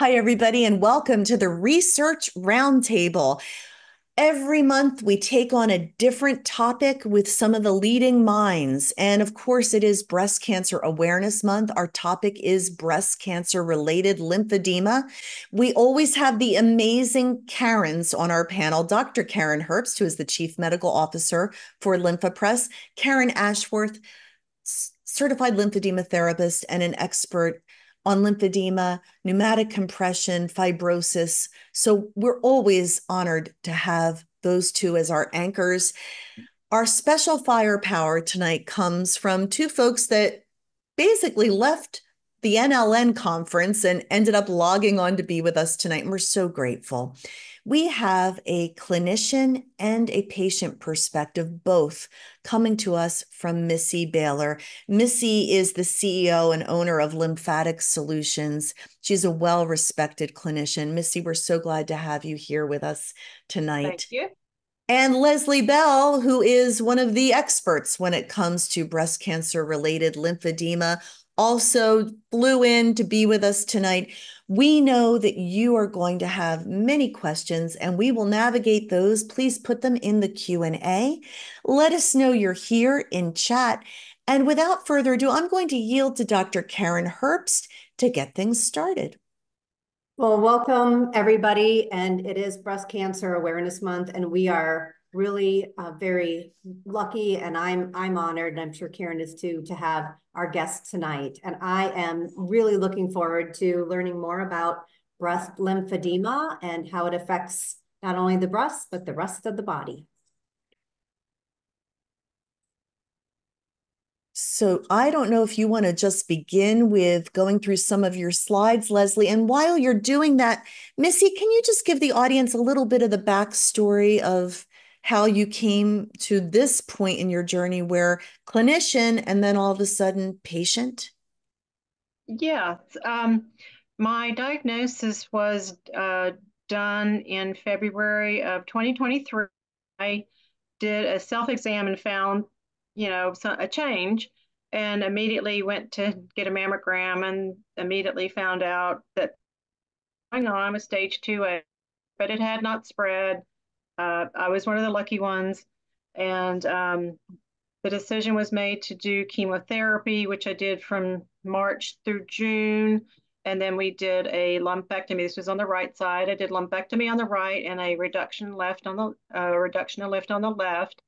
Hi, everybody, and welcome to the Research Roundtable. Every month, we take on a different topic with some of the leading minds. And of course, it is Breast Cancer Awareness Month. Our topic is breast cancer related lymphedema. We always have the amazing Karens on our panel Dr. Karen Herbst, who is the Chief Medical Officer for LymphaPress, Karen Ashforth, certified lymphedema therapist and an expert on lymphedema, pneumatic compression, fibrosis. So we're always honored to have those two as our anchors. Our special firepower tonight comes from two folks that basically left the NLN conference and ended up logging on to be with us tonight. And we're so grateful. We have a clinician and a patient perspective, both coming to us from Missy Baylor. Missy is the CEO and owner of Lymphatic Solutions. She's a well respected clinician. Missy, we're so glad to have you here with us tonight. Thank you. And Lesli Bell, who is one of the experts when it comes to breast cancer related lymphedema, also flew in to be with us tonight. We know that you are going to have many questions and we will navigate those. Please put them in the Q&A. Let us know you're here in chat. And without further ado, I'm going to yield to Dr. Karen Herbst to get things started. Well, welcome everybody. And it is Breast Cancer Awareness Month, and we are really uh, very lucky and I'm I'm honored and I'm sure Karen is too to have our guest tonight and I am really looking forward to learning more about breast lymphedema and how it affects not only the breast but the rest of the body. So I don't know if you want to just begin with going through some of your slides, Lesli. And while you're doing that, Missy, can you just give the audience a little bit of the backstory of how you came to this point in your journey where clinician and then all of a sudden patient? Yeah. Um, my diagnosis was uh, done in February of 2023. I did a self exam and found, you know, a change and immediately went to get a mammogram and immediately found out that going on was stage 2A, but it had not spread. Uh, I was one of the lucky ones, and um, the decision was made to do chemotherapy, which I did from March through June. And then we did a lumpectomy. This was on the right side. I did lumpectomy on the right and a reduction left on the uh, reduction of lift on the left.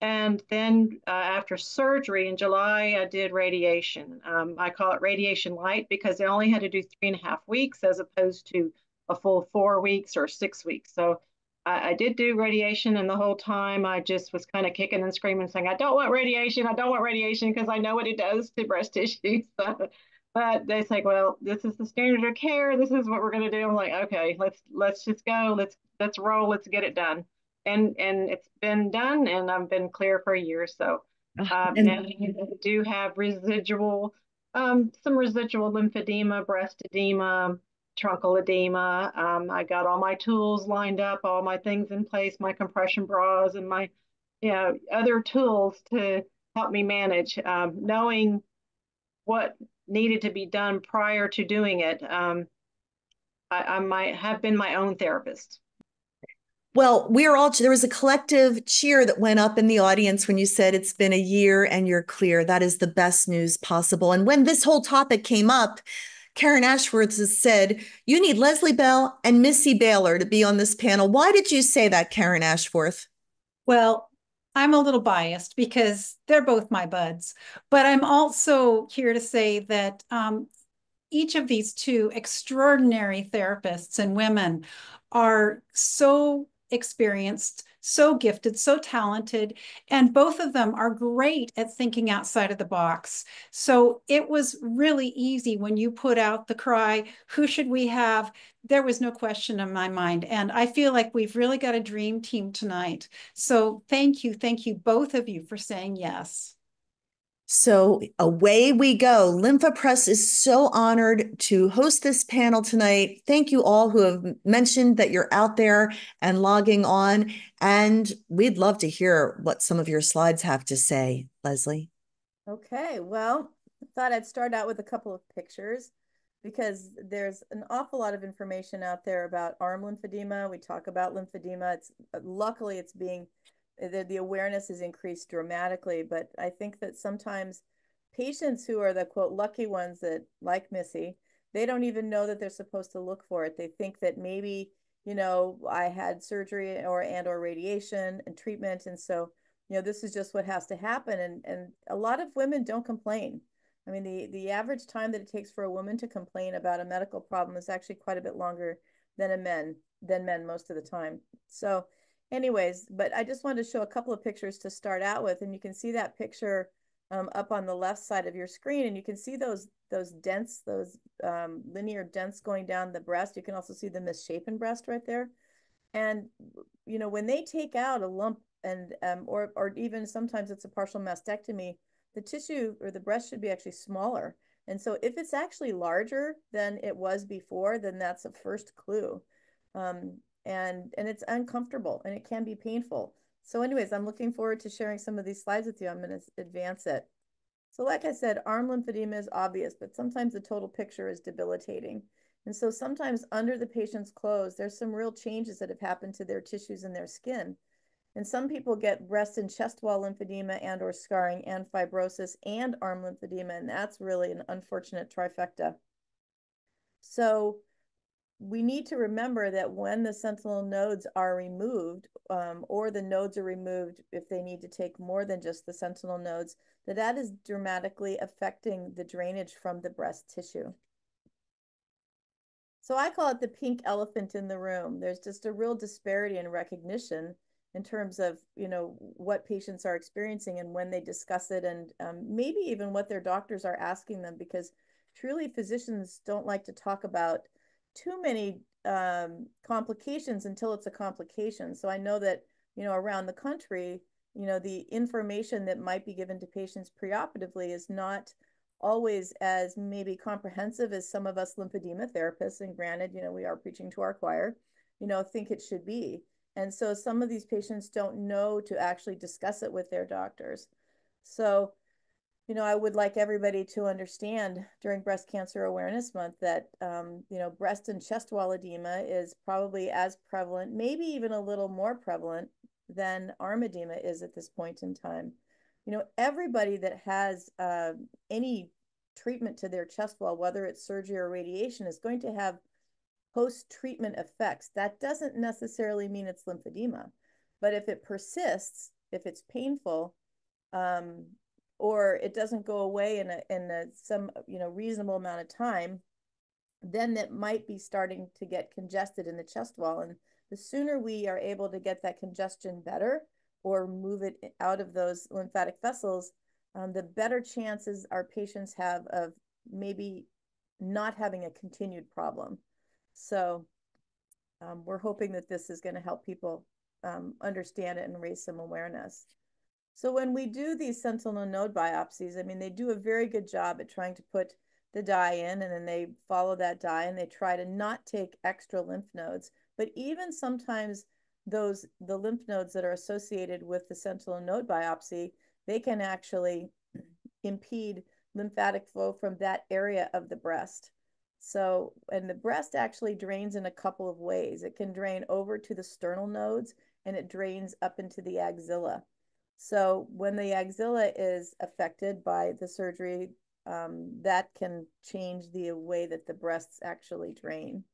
And then uh, after surgery in July, I did radiation. Um, I call it radiation light because they only had to do three and a half weeks as opposed to a full four weeks or six weeks. So I, I did do radiation, and the whole time I just was kind of kicking and screaming, saying, "I don't want radiation! I don't want radiation!" because I know what it does to breast tissue. So, but they say, "Well, this is the standard of care. This is what we're going to do." I'm like, "Okay, let's let's just go. Let's let's roll. Let's get it done." And and it's been done, and I've been clear for a year. So, um, and, and I do have residual, um, some residual lymphedema, breast edema, truncal edema. Um, I got all my tools lined up, all my things in place, my compression bras and my, you know, other tools to help me manage. Um, knowing what needed to be done prior to doing it, um, I, I might have been my own therapist. Well, we are all, there was a collective cheer that went up in the audience when you said it's been a year and you're clear. That is the best news possible. And when this whole topic came up, Karen Ashforth has said, you need Lesli Bell and Missy Baylor to be on this panel. Why did you say that, Karen Ashforth? Well, I'm a little biased because they're both my buds, but I'm also here to say that um, each of these two extraordinary therapists and women are so experienced, so gifted, so talented, and both of them are great at thinking outside of the box. So it was really easy when you put out the cry, who should we have? There was no question in my mind. And I feel like we've really got a dream team tonight. So thank you. Thank you, both of you, for saying yes. So away we go. LymphaPress is so honored to host this panel tonight. Thank you all who have mentioned that you're out there and logging on. And we'd love to hear what some of your slides have to say, Lesli. Okay, well, I thought I'd start out with a couple of pictures. because there's an awful lot of information out there about arm lymphedema. We talk about lymphedema. It's uh, luckily it's being Eh, the, the awareness is increased dramatically, but I think that sometimes patients who are the quote lucky ones that like Missy, they don't even know that they're supposed to look for it. They think that maybe, you know, I had surgery or and or radiation and treatment. And so, you know, this is just what has to happen. And and a lot of women don't complain. I mean, the the average time that it takes for a woman to complain about a medical problem is actually quite a bit longer than a men than men most of the time. So anyways, but I just wanted to show a couple of pictures to start out with. And you can see that picture um, up on the left side of your screen. And you can see those those dents, those um, linear dents going down the breast. You can also see the misshapen breast right there. And, you know, when they take out a lump and, um, or, or even sometimes it's a partial mastectomy, the tissue or the breast should be actually smaller. And so if it's actually larger than it was before, then that's a first clue. Um, and, and it's uncomfortable and it can be painful. So anyways, I'm looking forward to sharing some of these slides with you. I'm going to advance it. So like I said, arm lymphedema is obvious, but sometimes the total picture is debilitating. And so sometimes under the patient's clothes, there's some real changes that have happened to their tissues and their skin. And some people get breast and chest wall lymphedema and or scarring and fibrosis and arm lymphedema, and that's really an unfortunate trifecta. So we need to remember that when the sentinel nodes are removed, um, or the nodes are removed if they need to take more than just the sentinel nodes, that that is dramatically affecting the drainage from the breast tissue. So I call it the pink elephant in the room. There's just a real disparity in recognition in terms of you know what patients are experiencing and when they discuss it and um, maybe even what their doctors are asking them because truly physicians don't like to talk about too many um, complications until it's a complication so i know that you know around the country you know the information that might be given to patients preoperatively is not always as maybe comprehensive as some of us lymphedema therapists and granted you know we are preaching to our choir you know think it should be and so some of these patients don't know to actually discuss it with their doctors. So, you know, I would like everybody to understand during Breast Cancer Awareness Month that, um, you know, breast and chest wall edema is probably as prevalent, maybe even a little more prevalent than arm edema is at this point in time. You know, everybody that has uh, any treatment to their chest wall, whether it's surgery or radiation, is going to have post-treatment effects. That doesn't necessarily mean it's lymphedema, but if it persists, if it's painful, um, or it doesn't go away in a in a, some you know reasonable amount of time, then it might be starting to get congested in the chest wall. And the sooner we are able to get that congestion better or move it out of those lymphatic vessels, um, the better chances our patients have of maybe not having a continued problem. So um, we're hoping that this is going to help people um, understand it and raise some awareness. So when we do these sentinel node biopsies, I mean, they do a very good job at trying to put the dye in and then they follow that dye and they try to not take extra lymph nodes. But even sometimes those, the lymph nodes that are associated with the sentinel node biopsy, they can actually impede lymphatic flow from that area of the breast. So, and the breast actually drains in a couple of ways. It can drain over to the sternal nodes and it drains up into the axilla. So, when the axilla is affected by the surgery, um, that can change the way that the breasts actually drain.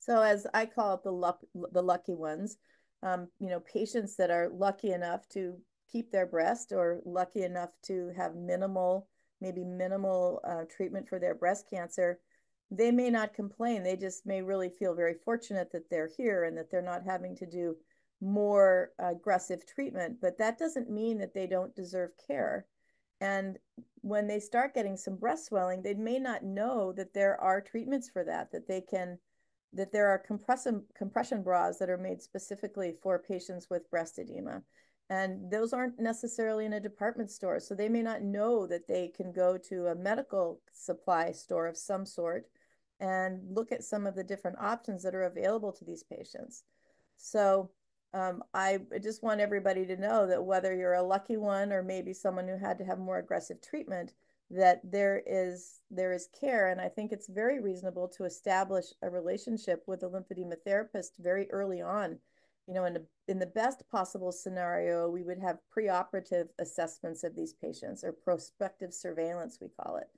So, as I call it, the luck, the lucky ones, um, you know, patients that are lucky enough to keep their breast or lucky enough to have minimal maybe minimal uh, treatment for their breast cancer, they may not complain. They just may really feel very fortunate that they're here and that they're not having to do more aggressive treatment. But that doesn't mean that they don't deserve care. And when they start getting some breast swelling, they may not know that there are treatments for that, that they can, that there are compression, compression bras that are made specifically for patients with breast edema. And those aren't necessarily in a department store. So they may not know that they can go to a medical supply store of some sort and look at some of the different options that are available to these patients. So um, I just want everybody to know that whether you're a lucky one or maybe someone who had to have more aggressive treatment, that there is there is care. And i think it's very reasonable to establish a relationship with a lymphedema therapist very early on. You know in, a, in the best possible scenario we would have preoperative assessments of these patients or prospective surveillance we call it.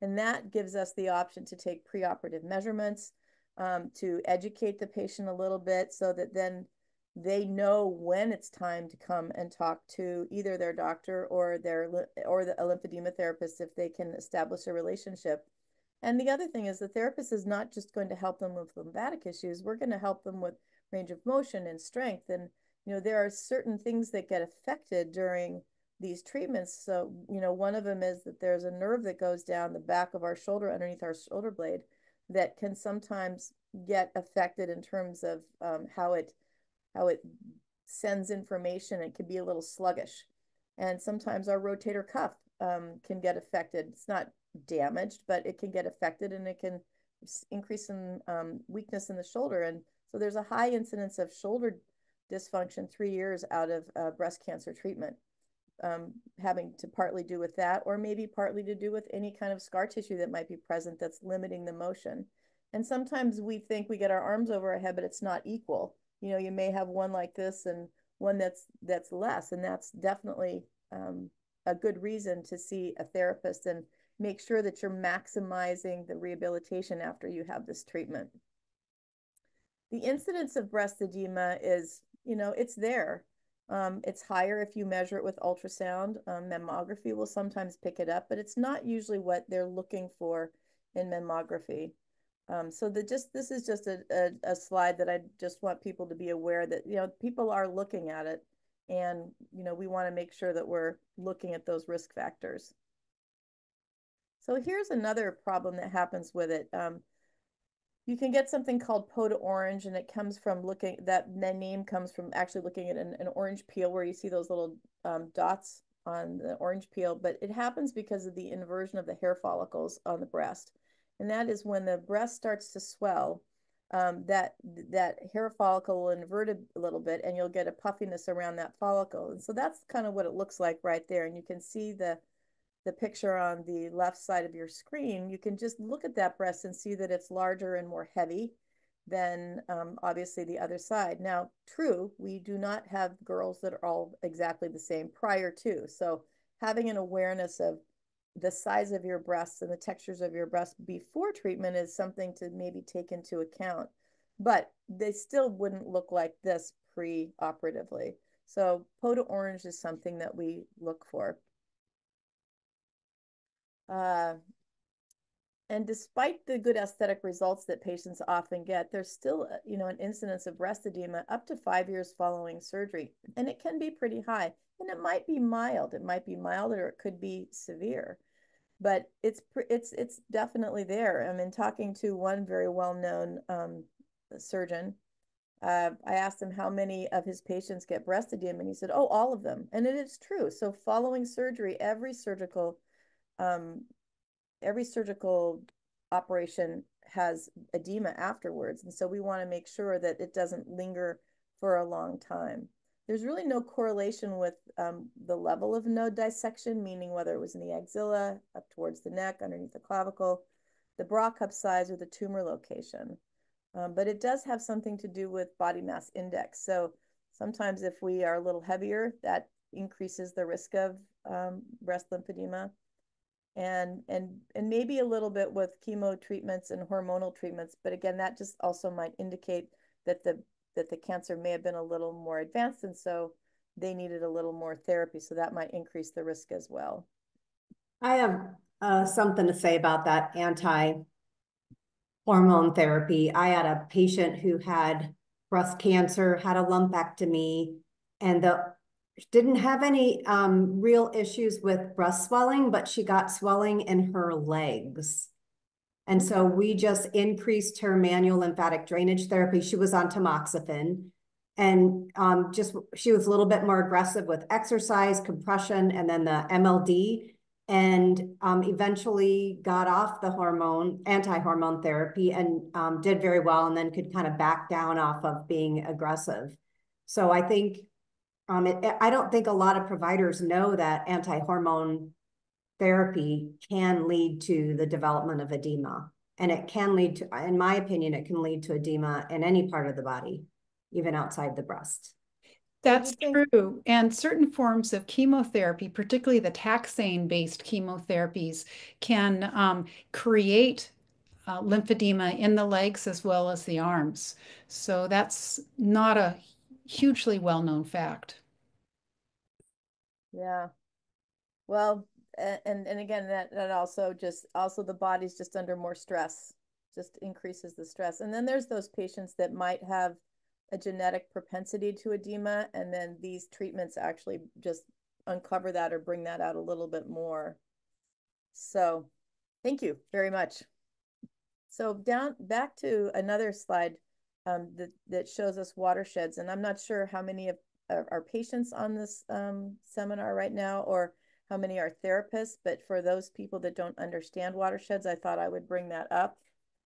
And that gives us the option to take preoperative measurements um, to educate the patient a little bit so that then they know when it's time to come and talk to either their doctor or their or the, lymphedema therapist if they can establish a relationship. And the other thing is the therapist is not just going to help them with lymphatic issues. We're going to help them with range of motion and strength. And you know there are certain things that get affected during these treatments. So you know one of them is that there's a nerve that goes down the back of our shoulder underneath our shoulder blade that can sometimes get affected in terms of um, how it how it sends information. It can be a little sluggish. And sometimes our rotator cuff um, can get affected. It's not damaged, but it can get affected and it can increase in um, weakness in the shoulder. And so there's a high incidence of shoulder dysfunction three years out of uh, breast cancer treatment, um, having to partly do with that, or maybe partly to do with any kind of scar tissue that might be present that's limiting the motion. And sometimes we think we get our arms over our head, but it's not equal you know you may have one like this and one that's that's less. And that's definitely um, a good reason to see a therapist and make sure that you're maximizing the rehabilitation after you have this treatment. The incidence of breast edema is you know it's there. Um, it's higher if you measure it with ultrasound. Um, mammography will sometimes pick it up but it's not usually what they're looking for in mammography um, so the just this is just a, a, a, slide that I just want people to be aware that you know people are looking at it, and you know we want to make sure that we're looking at those risk factors. So here's another problem that happens with it. Um, you can get something called peau orange, and it comes from looking that name comes from actually looking at an, an orange peel where you see those little um, dots on the orange peel, but it happens because of the inversion of the hair follicles on the breast and that is when the breast starts to swell, um, that that hair follicle will invert a little bit, and you'll get a puffiness around that follicle. And so that's kind of what it looks like right there. And you can see the the picture on the left side of your screen. You can just look at that breast and see that it's larger and more heavy than um, obviously the other side. Now, true, we do not have girls that are all exactly the same prior to. So having an awareness of the size of your breasts and the textures of your breasts before treatment is something to maybe take into account. But they still wouldn't look like this pre-operatively. So peau orange is something that we look for. Uh, and despite the good aesthetic results that patients often get, there's still, uh, you know, an incidence of breast edema up to five years following surgery. And it can be pretty high. And it might be mild. It might be mild or it could be severe but it's it's it's definitely there. I mean, talking to one very well-known um, surgeon, uh, I asked him how many of his patients get breast edema, and he said, "Oh, all of them." And it is true. So, following surgery, every surgical, um, every surgical operation has edema afterwards, and so we want to make sure that it doesn't linger for a long time. There's really no correlation with um, the level of node dissection, meaning whether it was in the axilla, up towards the neck, underneath the clavicle, the bra cup size, or the tumor location. Um, but it does have something to do with body mass index. So sometimes if we are a little heavier, that increases the risk of um, breast lymphedema. And, and, and maybe a little bit with chemo treatments and hormonal treatments. But again, that just also might indicate that the that the cancer may have been a little more advanced and so they needed a little more therapy. So that might increase the risk as well. I have uh, something to say about that anti hormone therapy. I had a patient who had breast cancer, had a lumpectomy, and the didn't have any um, real issues with breast swelling, but she got swelling in her legs. And so we just increased her manual lymphatic drainage therapy. She was on tamoxifen and um, just she was a little bit more aggressive with exercise, compression, and then the MLD, and um, eventually got off the hormone, anti-hormone therapy and um, did very well and then could kind of back down off of being aggressive. So I think, um, it, I don't think a lot of providers know that anti-hormone therapy can lead to the development of edema. And it can lead to, in my opinion, it can lead to edema in any part of the body, even outside the breast. That's true. And certain forms of chemotherapy, particularly the taxane based chemotherapies, can um, create uh, lymphedema in the legs as well as the arms. So that's not a hugely well known fact. Yeah. Well, and and again that that also just also the body's just under more stress just increases the stress. And then there's those patients that might have a genetic propensity to edema and then these treatments actually just uncover that or bring that out a little bit more. So thank you very much. So down back to another slide um, that, that shows us watersheds and i'm not sure how many of our, patients on this um, seminar right now or how many are therapists, but for those people that don't understand watersheds, I thought I would bring that up.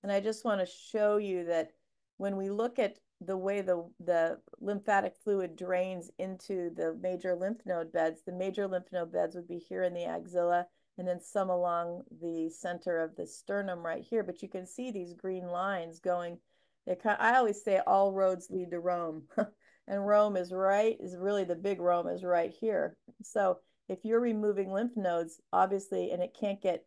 And I just want to show you that when we look at the way the, the lymphatic fluid drains into the major lymph node beds, the major lymph node beds would be here in the axilla and then some along the center of the sternum right here. But you can see these green lines going. Kind of, I always say all roads lead to Rome. and Rome is right, is really the big Rome is right here. So if you're removing lymph nodes, obviously, and it can't get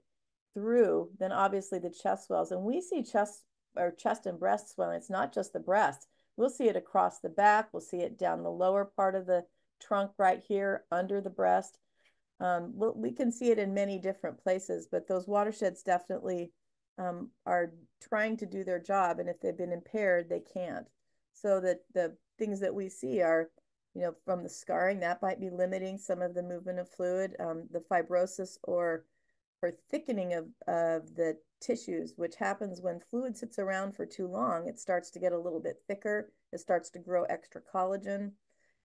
through, then obviously the chest swells. And we see chest or chest and breast swelling. It's not just the breast. We'll see it across the back. We'll see it down the lower part of the trunk right here under the breast. Um, we'll, we can see it in many different places, but those watersheds definitely um, are trying to do their job. And if they've been impaired, they can't. So that the things that we see are you know, from the scarring, that might be limiting some of the movement of fluid, um, the fibrosis or or thickening of, of the tissues, which happens when fluid sits around for too long. It starts to get a little bit thicker. It starts to grow extra collagen.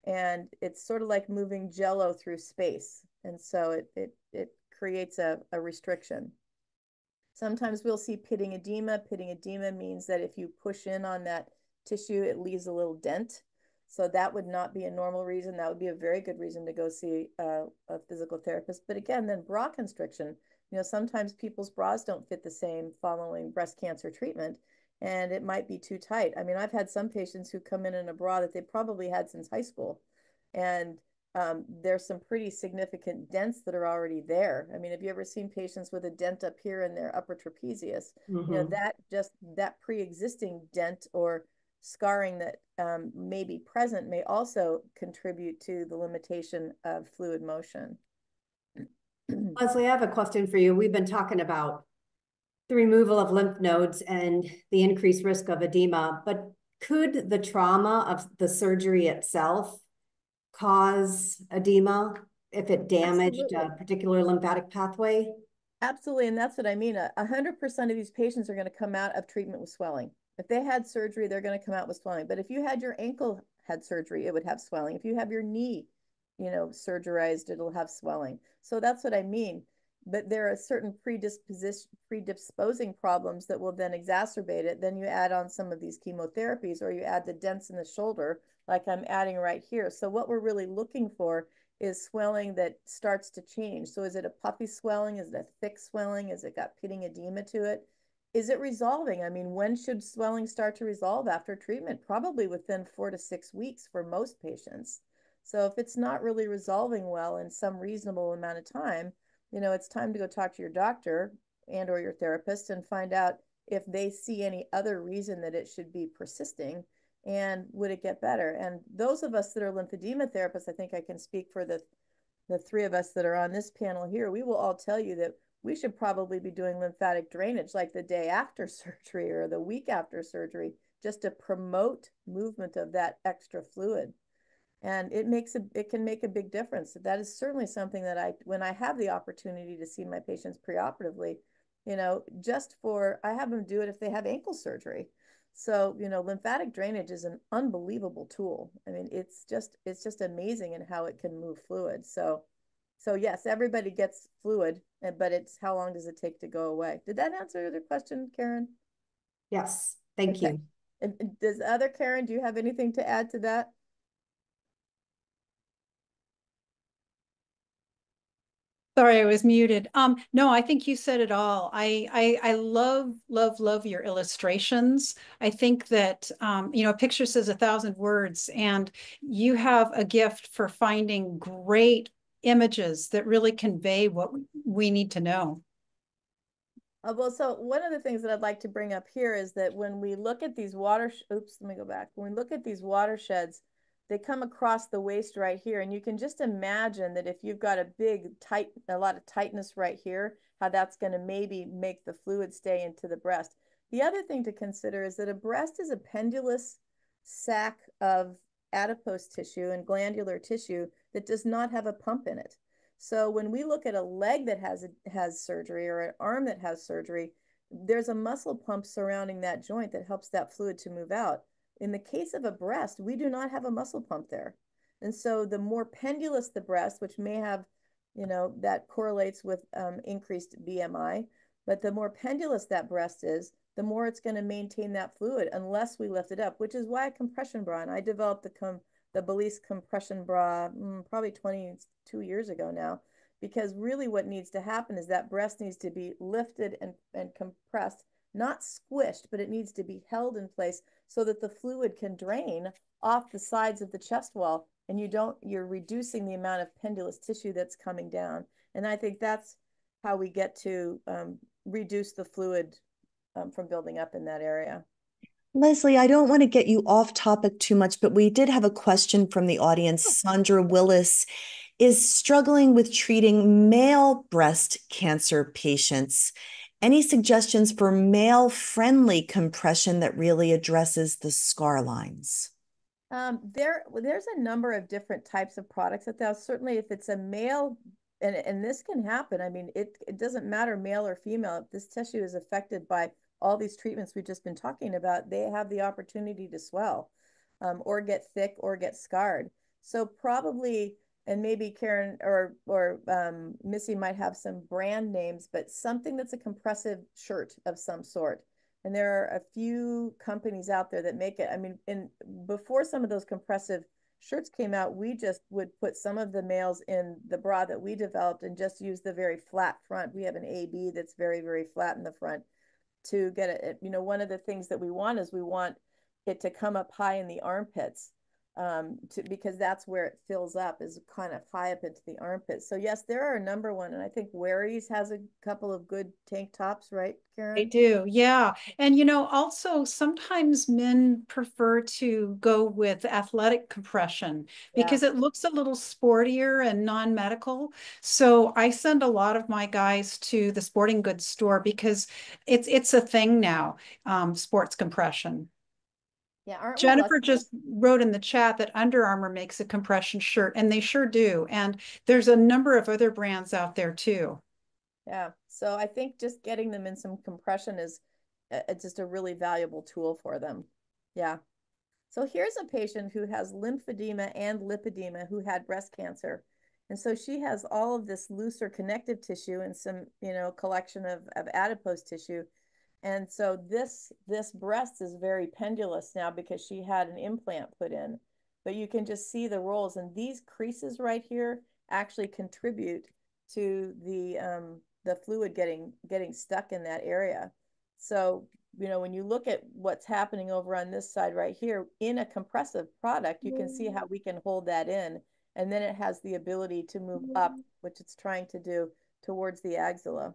And it's sort of like moving jello through space. And so it, it, it creates a, a restriction. Sometimes we'll see pitting edema. Pitting edema means that if you push in on that tissue, it leaves a little dent so that would not be a normal reason. That would be a very good reason to go see a, a physical therapist. But again, then bra constriction. You know, sometimes people's bras don't fit the same following breast cancer treatment, and it might be too tight. I mean, I've had some patients who come in in a bra that they probably had since high school, and um, there's some pretty significant dents that are already there. I mean, have you ever seen patients with a dent up here in their upper trapezius? Mm-hmm. You know, mm-hmm. that just that pre-existing dent or scarring that um, may be present may also contribute to the limitation of fluid motion. Lesli, I have a question for you. We've been talking about the removal of lymph nodes and the increased risk of edema, but could the trauma of the surgery itself cause edema if it damaged Absolutely. a particular lymphatic pathway? Absolutely, and that's what I mean. A hundred percent of these patients are going to come out of treatment with swelling. If they had surgery, they're going to come out with swelling. But if you had your ankle had surgery, it would have swelling. If you have your knee, you know, surgerized, it'll have swelling. So that's what I mean. But there are certain predisposition, predisposing problems that will then exacerbate it. Then you add on some of these chemotherapies, or you add the dents in the shoulder, like I'm adding right here. So what we're really looking for is swelling that starts to change. So is it a puffy swelling? Is it a thick swelling? Is it got pitting edema to it? Is it resolving? I mean, when should swelling start to resolve after treatment? Probably within four to six weeks for most patients. So if it's not really resolving well in some reasonable amount of time, you know, it's time to go talk to your doctor and or your therapist and find out if they see any other reason that it should be persisting and would it get better? And those of us that are lymphedema therapists, I think I can speak for the the three of us that are on this panel here, we will all tell you that we should probably be doing lymphatic drainage like the day after surgery or the week after surgery just to promote movement of that extra fluid. And it makes a it can make a big difference. That is certainly something that i when i have the opportunity to see my patients preoperatively you know just for i have them do it if they have ankle surgery. So you know lymphatic drainage is an unbelievable tool. I mean it's just it's just amazing in how it can move fluid. So so yes, everybody gets fluid, but it's how long does it take to go away? Did that answer the question, Karen? Yes, thank okay. you. And does other Karen, do you have anything to add to that? Sorry, I was muted. Um, no, I think you said it all. I, I, I love, love, love your illustrations. I think that, um, you know, a picture says a thousand words and you have a gift for finding great images that really convey what we need to know. Uh, well, so one of the things that I'd like to bring up here is that when we look at these water, oops, let me go back. When we look at these watersheds, they come across the waist right here. And you can just imagine that if you've got a big tight, a lot of tightness right here, how that's going to maybe make the fluid stay into the breast. The other thing to consider is that a breast is a pendulous sac of adipose tissue and glandular tissue that does not have a pump in it. So when we look at a leg that has has surgery or an arm that has surgery, there's a muscle pump surrounding that joint that helps that fluid to move out. In the case of a breast, we do not have a muscle pump there. And so the more pendulous the breast, which may have, you know, that correlates with um, increased BMI, but the more pendulous that breast is, the more it's going to maintain that fluid unless we lift it up, which is why a compression bra, and I developed the, com the Bellisse compression bra mm, probably 22 years ago now, because really what needs to happen is that breast needs to be lifted and, and compressed not squished, but it needs to be held in place so that the fluid can drain off the sides of the chest wall and you don't, you're reducing the amount of pendulous tissue that's coming down. And I think that's how we get to um, reduce the fluid um, from building up in that area. Lesli, I don't want to get you off topic too much, but we did have a question from the audience. Sandra Willis is struggling with treating male breast cancer patients. Any suggestions for male friendly compression that really addresses the scar lines? Um, there, there's a number of different types of products that there. Certainly, if it's a male, and and this can happen. I mean, it it doesn't matter male or female. If this tissue is affected by all these treatments we've just been talking about, they have the opportunity to swell, um, or get thick, or get scarred. So probably and maybe Karen or or um, Missy might have some brand names, but something that's a compressive shirt of some sort. And there are a few companies out there that make it. I mean, in before some of those compressive shirts came out, we just would put some of the males in the bra that we developed and just use the very flat front. We have an AB that's very very flat in the front to get it. You know, one of the things that we want is we want it to come up high in the armpits um, to, because that's where it fills up is kind of high up into the armpit. So yes, there are a number one, and I think Wear Ease has a couple of good tank tops, right, Karen? They do, yeah. And you know, also sometimes men prefer to go with athletic compression because yeah. it looks a little sportier and non-medical. So I send a lot of my guys to the sporting goods store because it's it's a thing now, um, sports compression. Yeah, Jennifer just wrote in the chat that Under Armour makes a compression shirt, and they sure do. And there's a number of other brands out there too. Yeah, so I think just getting them in some compression is uh, just a really valuable tool for them. Yeah. So here's a patient who has lymphedema and lipedema who had breast cancer. And so she has all of this looser connective tissue and some, you know, collection of, of adipose tissue and so this this breast is very pendulous now because she had an implant put in. But you can just see the rolls and these creases right here actually contribute to the um, the fluid getting getting stuck in that area. So, you know, when you look at what's happening over on this side right here in a compressive product, you can see how we can hold that in. And then it has the ability to move up, which it's trying to do towards the axilla.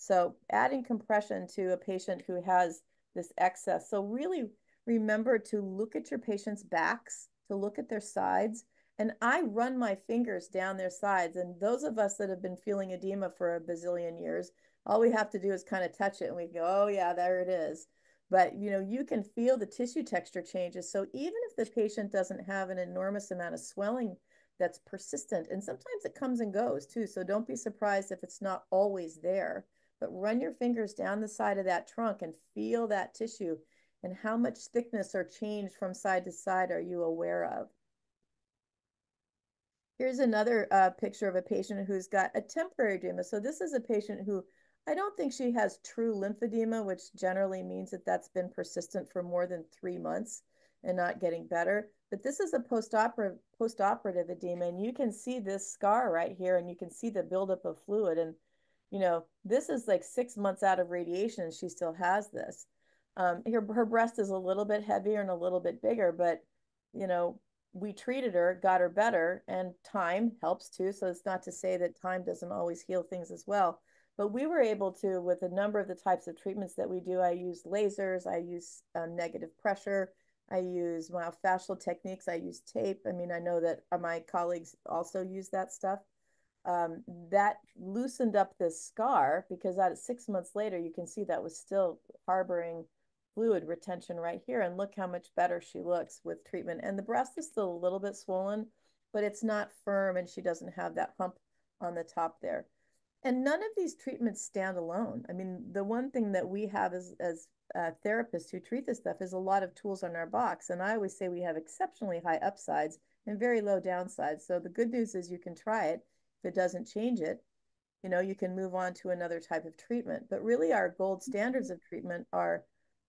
So adding compression to a patient who has this excess. So really remember to look at your patient's backs, to look at their sides. And I run my fingers down their sides. And those of us that have been feeling edema for a bazillion years, all we have to do is kind of touch it and we go, oh yeah, there it is. But you know, you can feel the tissue texture changes. So even if the patient doesn't have an enormous amount of swelling that's persistent, and sometimes it comes and goes too. So don't be surprised if it's not always there but run your fingers down the side of that trunk and feel that tissue and how much thickness or change from side to side are you aware of. Here's another uh, picture of a patient who's got a temporary edema. So this is a patient who I don't think she has true lymphedema, which generally means that that's been persistent for more than three months. and not getting better. But this is a post-operative post-operative edema, and you can see this scar right here, and you can see the buildup of fluid. And you know, this is like six months out of radiation, and she still has this. Um, her her breast is a little bit heavier and a little bit bigger, but you know, we treated her, got her better, and time helps too. So it's not to say that time doesn't always heal things as well. But we were able to, with a number of the types of treatments that we do, I use lasers, I use um, negative pressure, I use myofascial techniques, I use tape. I mean, I know that my colleagues also use that stuff. Um, that loosened up this scar because at six months later, you can see that was still harboring fluid retention right here. And look how much better she looks with treatment. And the breast is still a little bit swollen, but it's not firm and she doesn't have that hump on the top there. And none of these treatments stand alone. I mean, the one thing that we have as, as uh, therapists who treat this stuff is a lot of tools on our box. And I always say we have exceptionally high upsides and very low downsides. So the good news is you can try it. If it doesn't change it, you know, you can move on to another type of treatment. But really, our gold standards of treatment are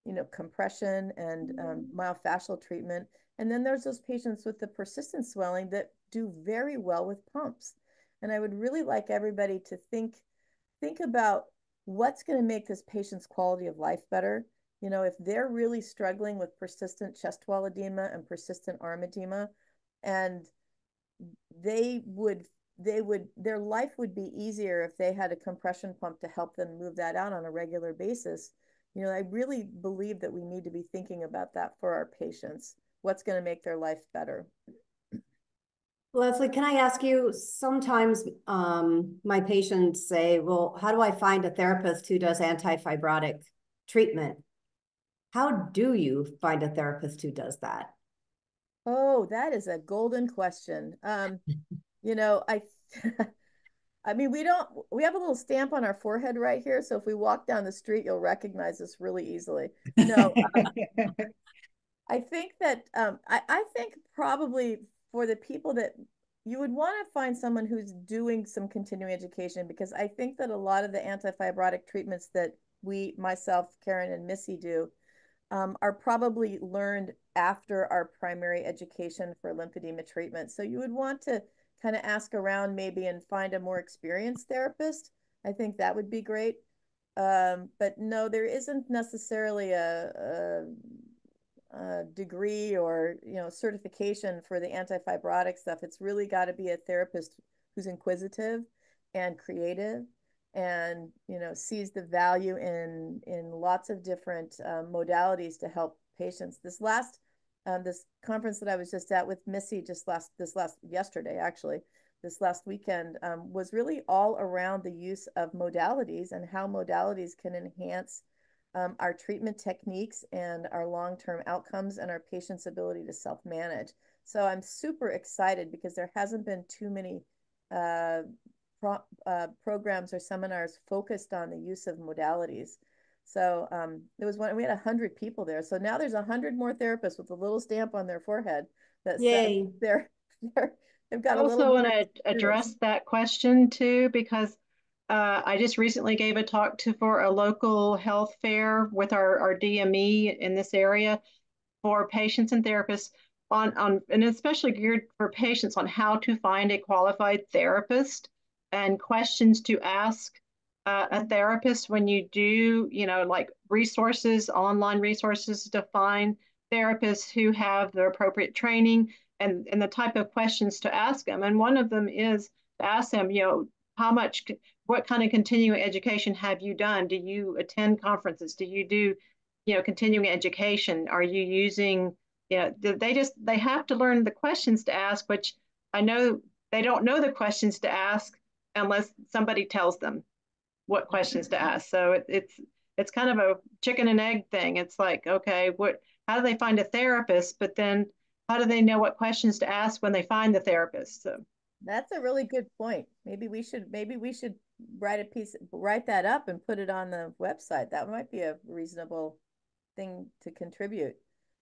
you know, compression and um, myofascial treatment. And then there's those patients with the persistent swelling that do very well with pumps. And I would really like everybody to think, think about what's going to make this patient's quality of life better. You know, if they're really struggling with persistent chest wall edema and persistent arm edema, and they would they would their life would be easier if they had a compression pump to help them move that out on a regular basis you know, I really believe that we need to be thinking about that for our patients. What's going to make their life better? Lesli, can I ask you, sometimes um, my patients say, well, how do I find a therapist who does anti-fibrotic treatment? How do you find a therapist who does that? Oh, that is a golden question. Um, you know, I I mean, we don't, we have a little stamp on our forehead right here. So if we walk down the street, you'll recognize us really easily. No, um, I think that, um, I, I think probably for the people that you would want to find someone who's doing some continuing education because I think that a lot of the anti-fibrotic treatments that we, myself, Karen, and Missy do um, are probably learned after our primary education for lymphedema treatment. So you would want to kind of ask around maybe and find a more experienced therapist. I think that would be great. Um, but no, there isn't necessarily a, a, a, degree or you know certification for the antifibrotic stuff. It's really got to be a therapist who's inquisitive and creative and you know sees the value in in lots of different um, modalities to help patients. This last um, this conference that I was just at with Missy just last this last yesterday actually this last weekend um, was really all around the use of modalities and how modalities can enhance um, our treatment techniques and our long-term outcomes and our patients' ability to self-manage. So I'm super excited because there hasn't been too many uh, pro uh, programs or seminars focused on the use of modalities. So um, there was one, we had a hundred people there. So now there's a hundred more therapists with a little stamp on their forehead that Yay. says they're, they're they've got I also want to address that question too, because uh, I just recently gave a talk to for a local health fair with our, our DME in this area for patients and therapists on, on and especially geared for patients on how to find a qualified therapist and questions to ask uh, a therapist when you do, you know, like resources, online resources to find therapists who have the appropriate training and, and the type of questions to ask them. And one of them is to ask them, you know, how much, what kind of continuing education have you done? Do you attend conferences? Do you do, you know, continuing education? Are you using, you know, they just, they have to learn the questions to ask, which I know they don't know the questions to ask unless somebody tells them what questions to ask. So it, it's it's kind of a chicken and egg thing. It's like, okay, what how do they find a therapist? But then how do they know what questions to ask when they find the therapist? So that's a really good point. Maybe we should maybe we should write a piece write that up and put it on the website. That might be a reasonable thing to contribute.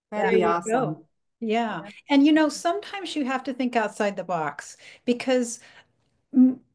That'd be awesome. Yeah. And you know, sometimes you have to think outside the box because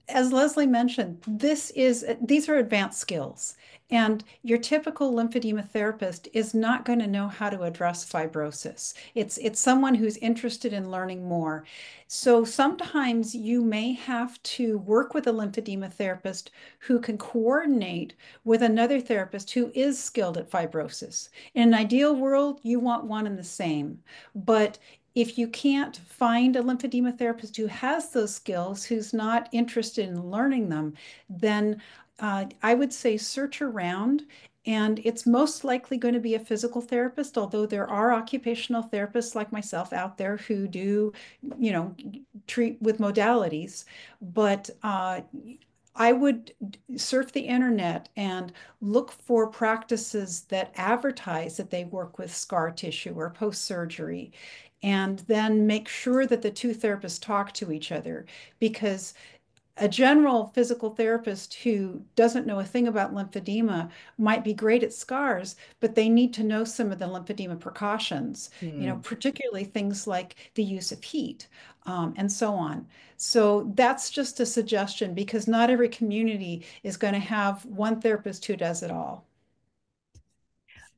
as Lesli mentioned, this is these are advanced skills. And your typical lymphedema therapist is not going to know how to address fibrosis. It's it's someone who's interested in learning more. So sometimes you may have to work with a lymphedema therapist who can coordinate with another therapist who is skilled at fibrosis. In an ideal world, you want one and the same. But if you can't find a lymphedema therapist who has those skills, who's not interested in learning them, then uh, I would say search around. And it's most likely going to be a physical therapist, although there are occupational therapists like myself out there who do, you know, treat with modalities. But uh, I would surf the internet and look for practices that advertise that they work with scar tissue or post surgery and then make sure that the two therapists talk to each other because a general physical therapist who doesn't know a thing about lymphedema might be great at scars, but they need to know some of the lymphedema precautions, hmm. you know, hmm. particularly things like the use of heat um, and so on. So that's just a suggestion because not every community is going to have one therapist who does it all.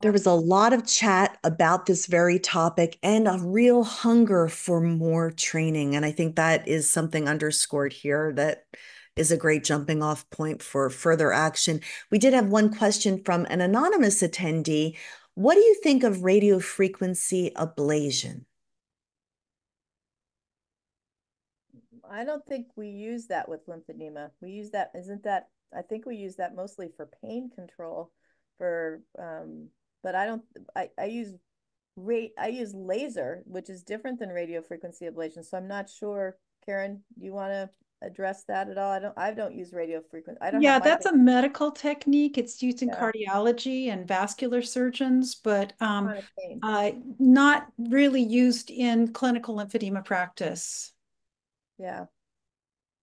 There was a lot of chat about this very topic and a real hunger for more training. And I think that is something underscored here that is a great jumping off point for further action. We did have one question from an anonymous attendee. What do you think of radio frequency ablation? I don't think we use that with lymphedema. We use that, isn't that, I think we use that mostly for pain control for um, but I don't, I, I use rate, I use laser, which is different than radio frequency ablation. So I'm not sure, Karen, do you want to address that at all? I don't, I don't use radio frequency. I don't. Yeah, that's a medical technique. It's used in yeah. cardiology and vascular surgeons, but um, uh, not really used in clinical lymphedema practice. Yeah.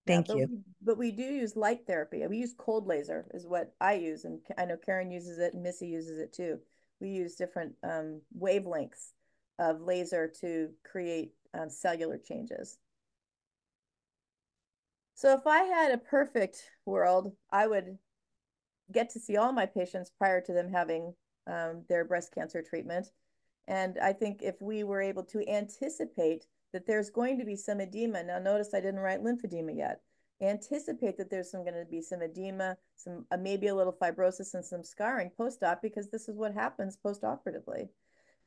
Thank yeah, you. We, but we do use light therapy. We use cold laser is what I use. And I know Karen uses it and Missy uses it too we use different um, wavelengths of laser to create um, cellular changes. So if I had a perfect world, I would get to see all my patients prior to them having um, their breast cancer treatment. And I think if we were able to anticipate that there's going to be some edema, now notice I didn't write lymphedema yet, anticipate that there's some going to be some edema, some uh, maybe a little fibrosis and some scarring post-op because this is what happens post-operatively.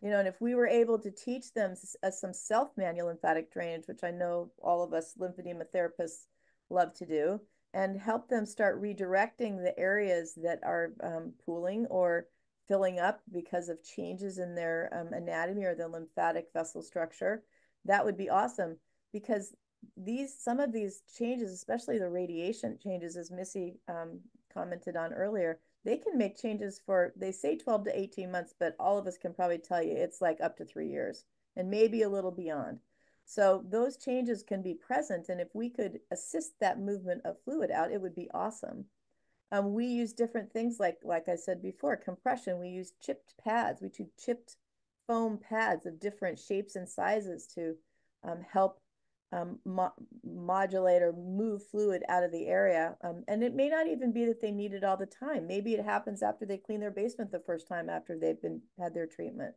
You know, and if we were able to teach them uh, some self-manual lymphatic drainage, which I know all of us lymphedema therapists love to do, and help them start redirecting the areas that are um, pooling or filling up because of changes in their um, anatomy or the lymphatic vessel structure, that would be awesome because these some of these changes, especially the radiation changes, as Missy um, commented on earlier, they can make changes for they say 12 to 18 months, but all of us can probably tell you it's like up to three years and maybe a little beyond. So those changes can be present, and if we could assist that movement of fluid out, it would be awesome. Um, we use different things like like I said before, compression. We use chipped pads. We do chipped foam pads of different shapes and sizes to um, help um, mo modulate or move fluid out of the area. Um, and it may not even be that they need it all the time. Maybe it happens after they clean their basement the first time after they've been had their treatment.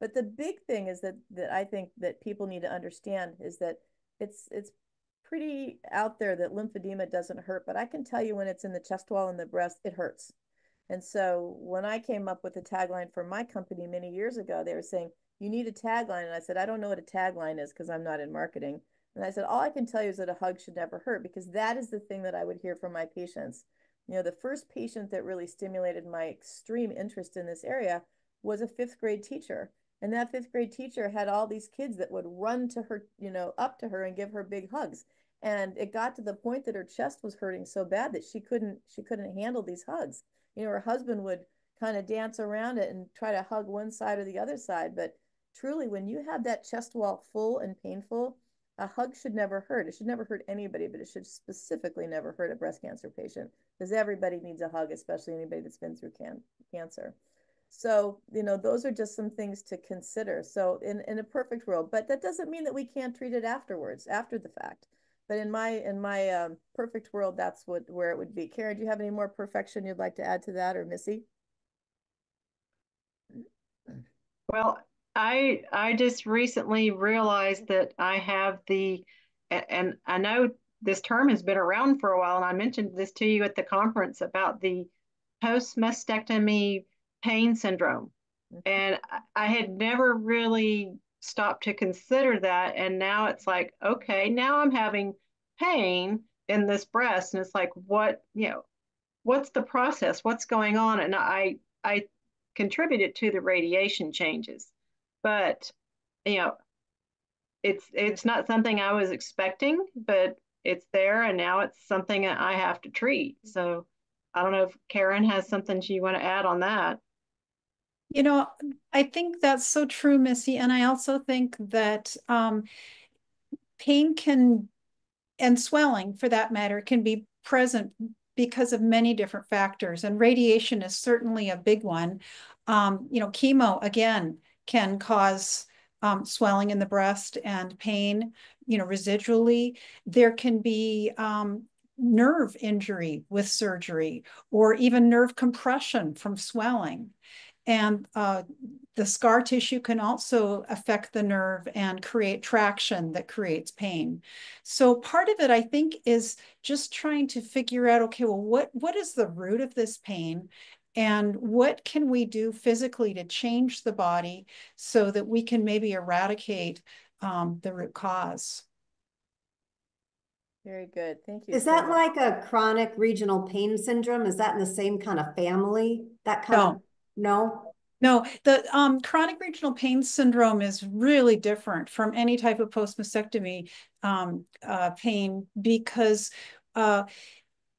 But the big thing is that that I think that people need to understand is that it's it's pretty out there that lymphedema doesn't hurt, but I can tell you when it's in the chest wall and the breast, it hurts. And so when I came up with the tagline for my company many years ago, they were saying, you need a tagline. And I said, I don't know what a tagline is because I'm not in marketing. And I said, all I can tell you is that a hug should never hurt because that is the thing that I would hear from my patients. You know, the first patient that really stimulated my extreme interest in this area was a fifth grade teacher. And that fifth grade teacher had all these kids that would run to her, you know, up to her and give her big hugs. And it got to the point that her chest was hurting so bad that she couldn't she couldn't handle these hugs. You know, her husband would kind of dance around it and try to hug one side or the other side. But truly, when you have that chest wall full and painful, a hug should never hurt. It should never hurt anybody, but it should specifically never hurt a breast cancer patient because everybody needs a hug, especially anybody that's been through can- cancer. So, you know, those are just some things to consider. So, in, in a perfect world, but that doesn't mean that we can't treat it afterwards, after the fact. but in my in my um, perfect world, that's what where it would be. Karen, do you have any more perfection you'd like to add to that, or Missy? Well, I I just recently realized that I have the, and I know this term has been around for a while, and I mentioned this to you at the conference about the post mastectomy pain syndrome. Mm-hmm. And I had never really stopped to consider that. And now it's like, okay, now I'm having pain in this breast. And it's like, what, you know, what's the process? What's going on? And I, I contributed to the radiation changes. But, you know, it's it's not something I was expecting, but it's there and now it's something I have to treat. So I don't know if Karen has something she want to add on that. You know, I think that's so true, Missy. And I also think that um, pain can, and swelling for that matter, can be present because of many different factors. And radiation is certainly a big one. Um, you know, chemo, again, can cause um, swelling in the breast and pain, you know, residually. There can be um, nerve injury with surgery or even nerve compression from swelling. And uh, the scar tissue can also affect the nerve and create traction that creates pain. So part of it, I think, is just trying to figure out, okay, well, what, what is the root of this pain? And what can we do physically to change the body so that we can maybe eradicate um, the root cause? Very good. Thank you. Is that like a chronic regional pain syndrome? Is that in the same kind of family? That kind no. of no? No, the um, chronic regional pain syndrome is really different from any type of post mastectomy um, uh, pain because uh,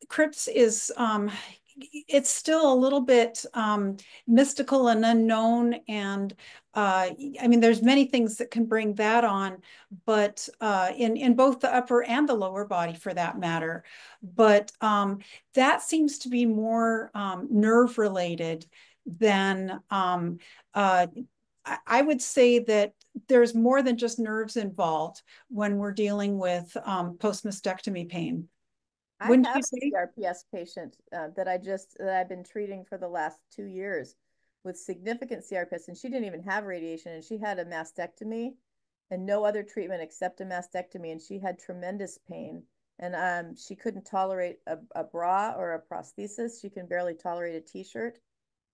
CRPS is um, it's still a little bit um, mystical and unknown. And uh, I mean, there's many things that can bring that on, but uh, in, in both the upper and the lower body for that matter. But um, that seems to be more um, nerve related than um, uh, I would say that there's more than just nerves involved when we're dealing with um, post mastectomy pain. I Wouldn't have a CRPS patient uh, that I just that I've been treating for the last two years with significant CRPS, and she didn't even have radiation, and she had a mastectomy and no other treatment except a mastectomy, and she had tremendous pain, and um, she couldn't tolerate a, a bra or a prosthesis. She can barely tolerate a T-shirt,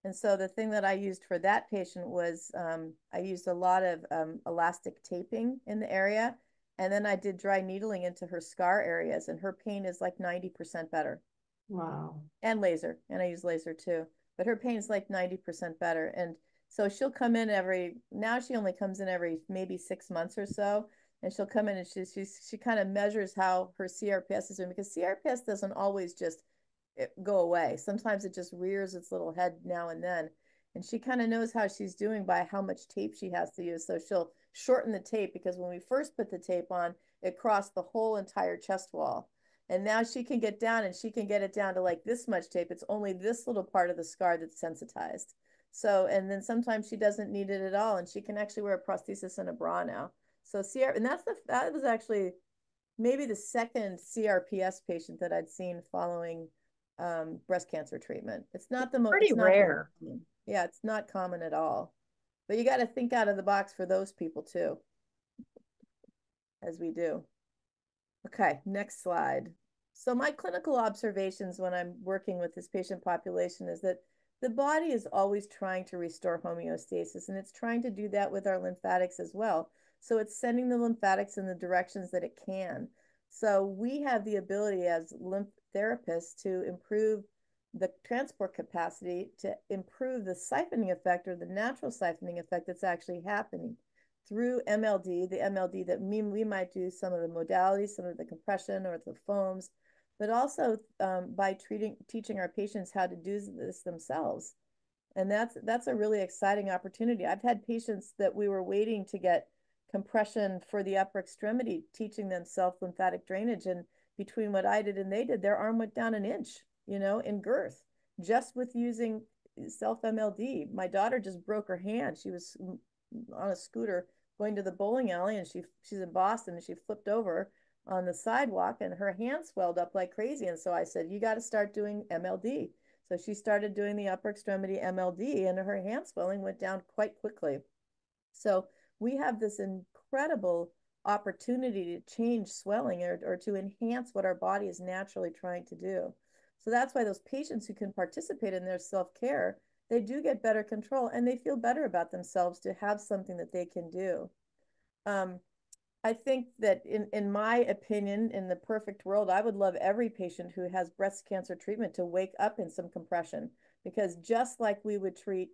and so the thing that I used for that patient was um, I used a lot of um, elastic taping in the area and then I did dry needling into her scar areas, and her pain is like 90% better. Wow. And laser. And I use laser too. But her pain is like 90% better. And so she'll come in every, now she only comes in every maybe six months or so. And she'll come in and she, she, she kind of measures how her CRPS is doing because CRPS doesn't always just eh, go away. Sometimes it just rears its little head now and then. And she kind of knows how she's doing by how much tape she has to use. So she'll shorten the tape because when we first put the tape on, it crossed the whole entire chest wall. And now she can get down and she can get it down to like this much tape. It's only this little part of the scar that's sensitized. So, and then sometimes she doesn't need it at all. And she can actually wear a prosthesis and a bra now. So CR, and that's the, that was actually maybe the second CRPS patient that I'd seen following um, breast cancer treatment. It's not the most pretty rare. Yeah, it's not common at all. But you got to think out of the box for those people too, as we do. Okay, next slide. So my clinical observations when I'm working with this patient population is that the body is always trying to restore homeostasis and it's trying to do that with our lymphatics as well. So it's sending the lymphatics in the directions that it can. So we have the ability as lymph therapists to improve the transport capacity to improve the siphoning effect or the natural siphoning effect that's actually happening through MLD, the MLD that we, we might do some of the modalities, some of the compression or the foams, but also um, by treating, teaching our patients how to do this themselves. And that's, that's a really exciting opportunity. I've had patients that we were waiting to get compression for the upper extremity, teaching them self-lymphatic drainage. And between what I did and they did, their arm went down an inch you know, in girth just with using self MLD. My daughter just broke her hand. She was on a scooter going to the bowling alley and she she's in Boston and she flipped over on the sidewalk and her hand swelled up like crazy. And so I said, you got to start doing MLD. So she started doing the upper extremity MLD and her hand swelling went down quite quickly. So we have this incredible opportunity to change swelling or, or to enhance what our body is naturally trying to do. So that's why those patients who can participate in their self-care, they do get better control and they feel better about themselves to have something that they can do. Um, I think that in, in my opinion, in the perfect world, I would love every patient who has breast cancer treatment to wake up in some compression because just like we would treat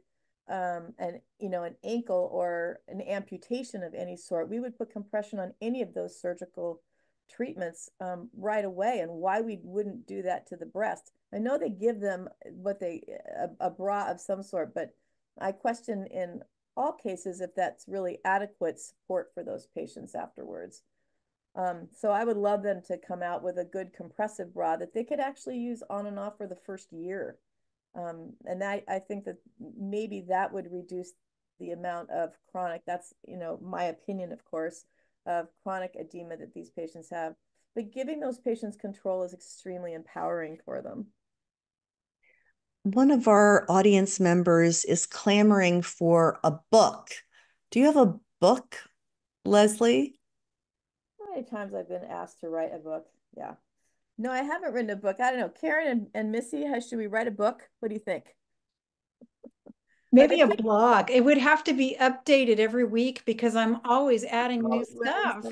um, an you know an ankle or an amputation of any sort, we would put compression on any of those surgical treatments um, right away. And why we wouldn't do that to the breast? I know they give them what they a, a bra of some sort, but I question in all cases if that's really adequate support for those patients afterwards. Um, so I would love them to come out with a good compressive bra that they could actually use on and off for the first year. Um, and I, I think that maybe that would reduce the amount of chronic, that's, you know, my opinion, of course, of chronic edema that these patients have. But giving those patients control is extremely empowering for them one of our audience members is clamoring for a book. Do you have a book, Lesli? How many times I've been asked to write a book? Yeah. No, I haven't written a book. I don't know. Karen and, and Missy, how, should we write a book? What do you think? Maybe a blog. It would have to be updated every week because I'm always adding new stuff.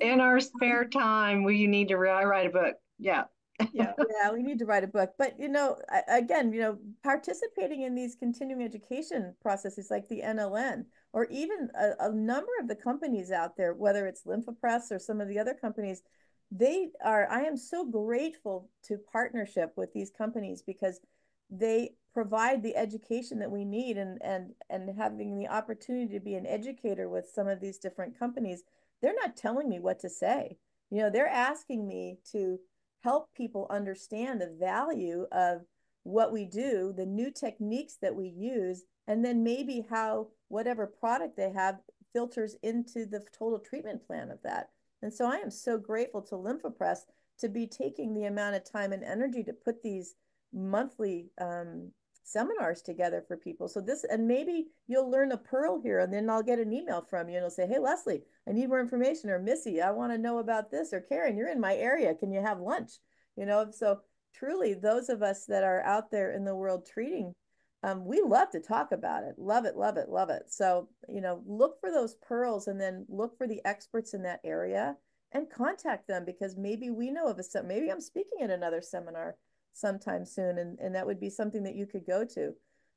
In our spare time, we need to write a book. Yeah yeah yeah we need to write a book but you know again you know participating in these continuing education processes like the nln or even a, a number of the companies out there whether it's LymphaPress or some of the other companies they are i am so grateful to partnership with these companies because they provide the education that we need and and and having the opportunity to be an educator with some of these different companies they're not telling me what to say you know they're asking me to help people understand the value of what we do, the new techniques that we use, and then maybe how whatever product they have filters into the total treatment plan of that. And so I am so grateful to LymphaPress to be taking the amount of time and energy to put these monthly um, seminars together for people. So this, and maybe you'll learn a pearl here, and then I'll get an email from you and it'll say, Hey, Lesli, I need more information, or Missy, I want to know about this, or Karen, you're in my area. Can you have lunch? You know, so truly, those of us that are out there in the world treating, um, we love to talk about it. Love it, love it, love it. So, you know, look for those pearls and then look for the experts in that area and contact them because maybe we know of a, maybe I'm speaking at another seminar sometime soon, and, and that would be something that you could go to.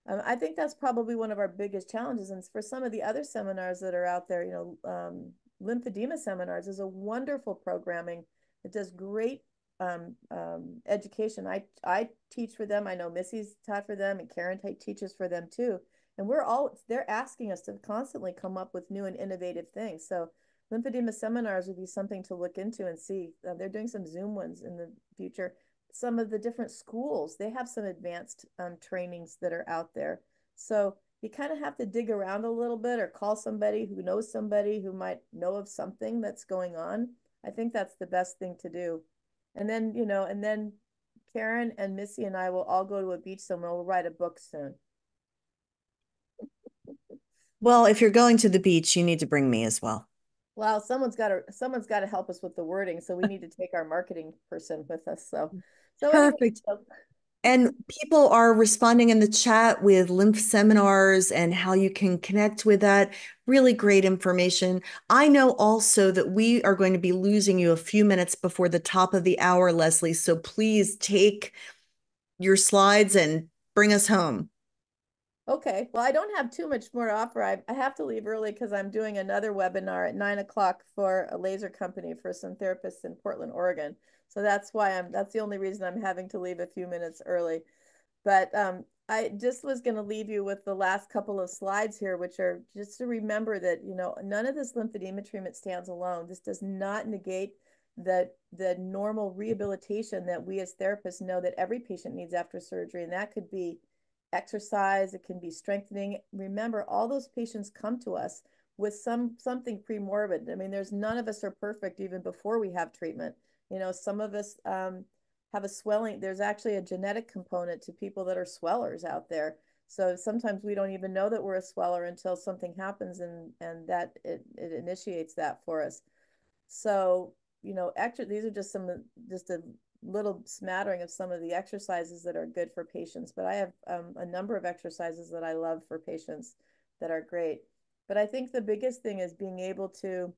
Um, I think that's probably one of our biggest challenges. And for some of the other seminars that are out there, you know, um, lymphedema seminars is a wonderful programming. It does great um, um, education. I I teach for them. I know Missy's taught for them, and Karen teaches for them too. And we're all they're asking us to constantly come up with new and innovative things. So lymphedema seminars would be something to look into and see. Uh, they're doing some Zoom ones in the future some of the different schools, they have some advanced um, trainings that are out there. So you kind of have to dig around a little bit or call somebody who knows somebody who might know of something that's going on. I think that's the best thing to do. And then, you know, and then Karen and Missy and I will all go to a beach somewhere. We'll write a book soon. Well, if you're going to the beach, you need to bring me as well. Well, someone's got to someone's got to help us with the wording, so we need to take our marketing person with us. So so Perfect. Anyway, and people are responding in the chat with lymph seminars and how you can connect with that. Really great information. I know also that we are going to be losing you a few minutes before the top of the hour, Lesli. So please take your slides and bring us home. Okay. Well, I don't have too much more to offer. I, I have to leave early because I'm doing another webinar at nine o'clock for a laser company for some therapists in Portland, Oregon. So that's why I'm, that's the only reason I'm having to leave a few minutes early. But um, I just was going to leave you with the last couple of slides here, which are just to remember that, you know, none of this lymphedema treatment stands alone. This does not negate the, the normal rehabilitation that we as therapists know that every patient needs after surgery. And that could be exercise, it can be strengthening. Remember, all those patients come to us with some something premorbid. I mean, there's none of us are perfect even before we have treatment. You know, some of us um, have a swelling. There's actually a genetic component to people that are swellers out there. So sometimes we don't even know that we're a sweller until something happens and and that it, it initiates that for us. So, you know, actually these are just some just a little smattering of some of the exercises that are good for patients, but I have um, a number of exercises that I love for patients that are great. But I think the biggest thing is being able to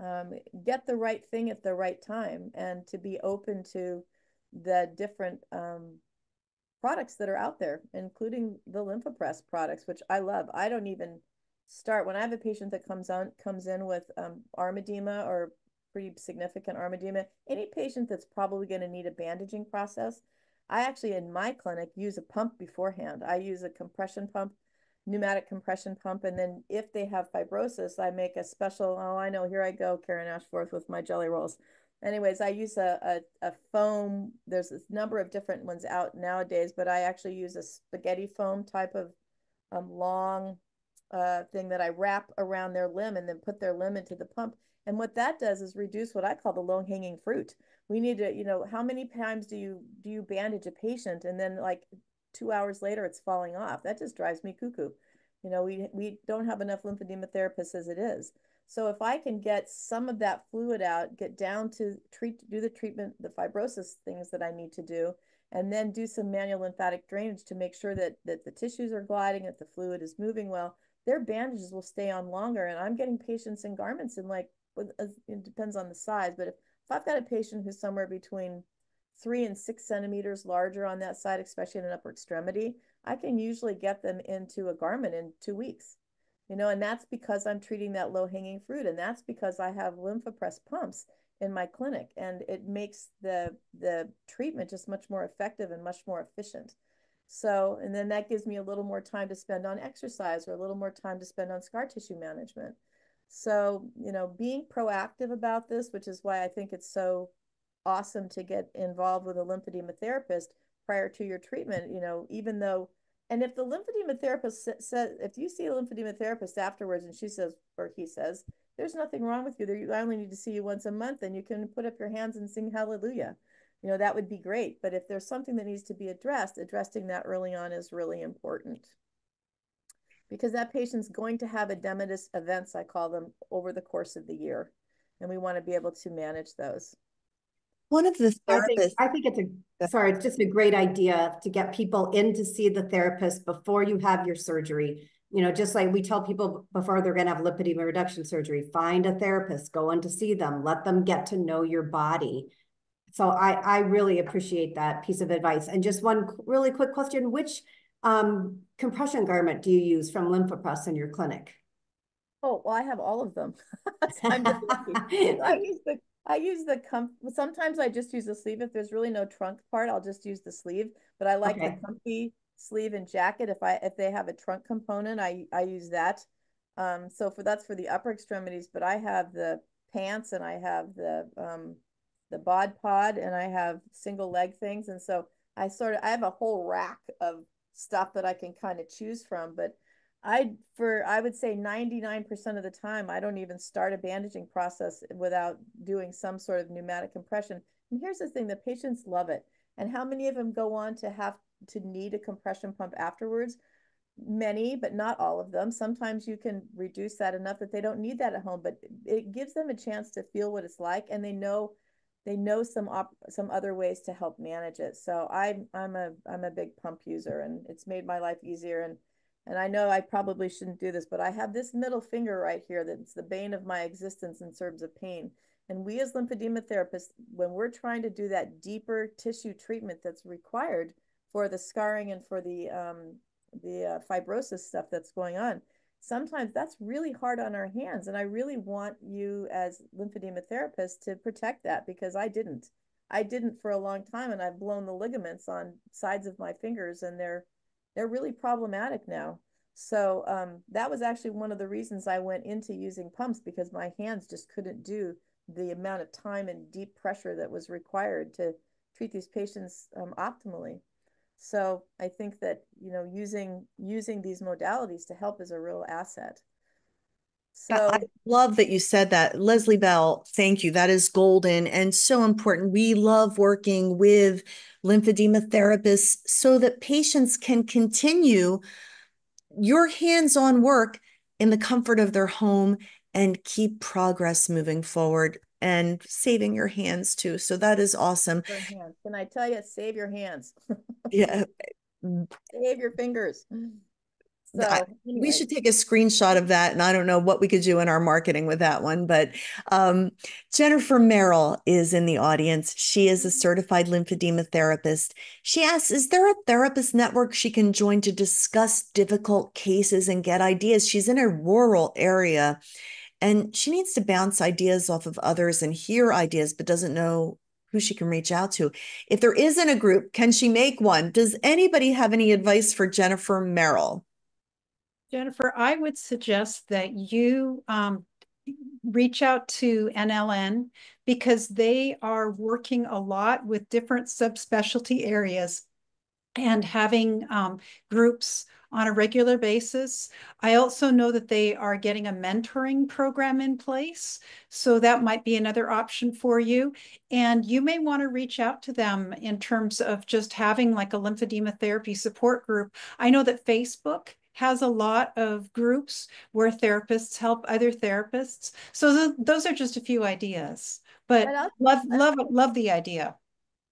um, get the right thing at the right time and to be open to the different um, products that are out there, including the LymphaPress products, which I love. I don't even start when I have a patient that comes on comes in with um, arm edema or pretty significant arm edema. Any patient that's probably going to need a bandaging process, I actually in my clinic use a pump beforehand. I use a compression pump pneumatic compression pump. And then if they have fibrosis, I make a special, oh, I know, here I go, Karen Ashforth with my jelly rolls. Anyways, I use a, a, a foam. There's a number of different ones out nowadays, but I actually use a spaghetti foam type of um, long uh, thing that I wrap around their limb and then put their limb into the pump. And what that does is reduce what I call the low hanging fruit. We need to, you know, how many times do you do you bandage a patient and then like two hours later it's falling off. That just drives me cuckoo. You know, we we don't have enough lymphedema therapists as it is. So if I can get some of that fluid out, get down to treat, do the treatment, the fibrosis things that I need to do, and then do some manual lymphatic drainage to make sure that that the tissues are gliding, that the fluid is moving well, their bandages will stay on longer. And I'm getting patients in garments in like, it depends on the size, but if, if I've got a patient who's somewhere between three and six centimeters larger on that side, especially in an upper extremity, I can usually get them into a garment in two weeks. You know, and that's because I'm treating that low hanging fruit. And that's because I have LymphaPress pumps in my clinic and it makes the the treatment just much more effective and much more efficient. So, and then that gives me a little more time to spend on exercise or a little more time to spend on scar tissue management. So, you know, being proactive about this, which is why I think it's so awesome to get involved with a lymphedema therapist prior to your treatment, you know, even though, and if the lymphedema therapist says, if you see a lymphedema therapist afterwards and she says, or he says, there's nothing wrong with you there, I only need to see you once a month and you can put up your hands and sing hallelujah. You know, that would be great. But if there's something that needs to be addressed, addressing that early on is really important because that patient's going to have edematous events, I call them, over the course of the year. And we want to be able to manage those. One of the I think, therapists, I think it's a, sorry, it's just a great idea to get people in to see the therapist before you have your surgery. You know, just like we tell people before they're going to have lipedema reduction surgery, find a therapist, go in to see them, let them get to know your body. So I, I really appreciate that piece of advice. And just one really quick question, which um, compression garment do you use from LymphaPress in your clinic? Oh, well, I have all of them. I'm just I use the I use the com sometimes I just use the sleeve. If there's really no trunk part, I'll just use the sleeve. But I like okay. the comfy sleeve and jacket. If I if they have a trunk component, I I use that. Um, so for that's for the upper extremities, but I have the pants and I have the um the bod pod and I have single leg things. And so I sort of I have a whole rack of stuff that I can kind of choose from. But I for I would say 99% of the time I don't even start a bandaging process without doing some sort of pneumatic compression. And here's the thing, the patients love it. And how many of them go on to have to need a compression pump afterwards? Many, but not all of them. Sometimes you can reduce that enough that they don't need that at home, but it gives them a chance to feel what it's like and they know they know some op- some other ways to help manage it. So I'm I'm a I'm a big pump user and it's made my life easier and and I know I probably shouldn't do this, but I have this middle finger right here that's the bane of my existence in terms of pain. And we as lymphedema therapists, when we're trying to do that deeper tissue treatment that's required for the scarring and for the um, the uh, fibrosis stuff that's going on, sometimes that's really hard on our hands. And I really want you as lymphedema therapists to protect that because I didn't. I didn't for a long time, and I've blown the ligaments on sides of my fingers, and they're they're really problematic now. So um, that was actually one of the reasons I went into using pumps because my hands just couldn't do the amount of time and deep pressure that was required to treat these patients um, optimally. So I think that you know using using these modalities to help is a real asset. So I love that you said that. Lesli Bell, thank you. That is golden and so important. We love working with lymphedema therapists so that patients can continue your hands on work in the comfort of their home and keep progress moving forward and saving your hands too. So that is awesome. Can I tell you, save your hands? yeah. Save your fingers. So anyway. we should take a screenshot of that. And I don't know what we could do in our marketing with that one. But um, Jennifer Merrill is in the audience. She is a certified lymphedema therapist. She asks Is there a therapist network she can join to discuss difficult cases and get ideas? She's in a rural area and she needs to bounce ideas off of others and hear ideas, but doesn't know who she can reach out to. If there isn't a group, can she make one? Does anybody have any advice for Jennifer Merrill? Jennifer, I would suggest that you um, reach out to NLN because they are working a lot with different subspecialty areas and having um, groups on a regular basis. I also know that they are getting a mentoring program in place. So that might be another option for you. And you may want to reach out to them in terms of just having like a lymphedema therapy support group. I know that Facebook has a lot of groups where therapists help other therapists. So th those are just a few ideas, but love, love, love the idea.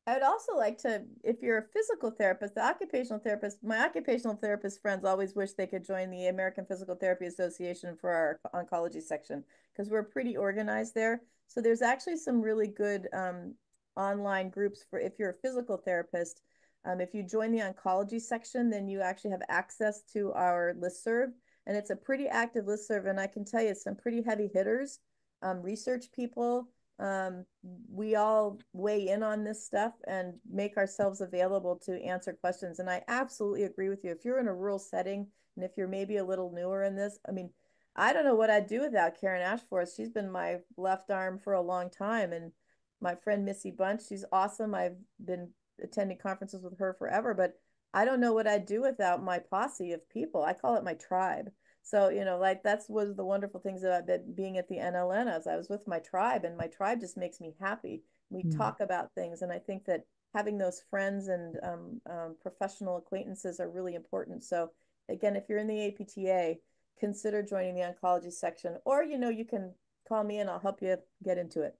I would also like to, if you're a physical therapist, the occupational therapist, my occupational therapist friends always wish they could join the American Physical Therapy Association for our oncology section because we're pretty organized there. So there's actually some really good um, online groups for if you're a physical therapist um, if you join the oncology section, then you actually have access to our listserv. And it's a pretty active listserv. And I can tell you it's some pretty heavy hitters, um, research people. Um, we all weigh in on this stuff and make ourselves available to answer questions. And I absolutely agree with you. If you're in a rural setting and if you're maybe a little newer in this, I mean, I don't know what I'd do without Karen Ashforth. She's been my left arm for a long time. And my friend Missy Bunch, she's awesome. I've been attending conferences with her forever, but I don't know what I'd do without my posse of people. I call it my tribe. So, you know, like that's was the wonderful things about being at the NLN as I was with my tribe and my tribe just makes me happy. We mm. talk about things. And I think that having those friends and um, um, professional acquaintances are really important. So again, if you're in the APTA, consider joining the oncology section, or, you know, you can call me and I'll help you get into it.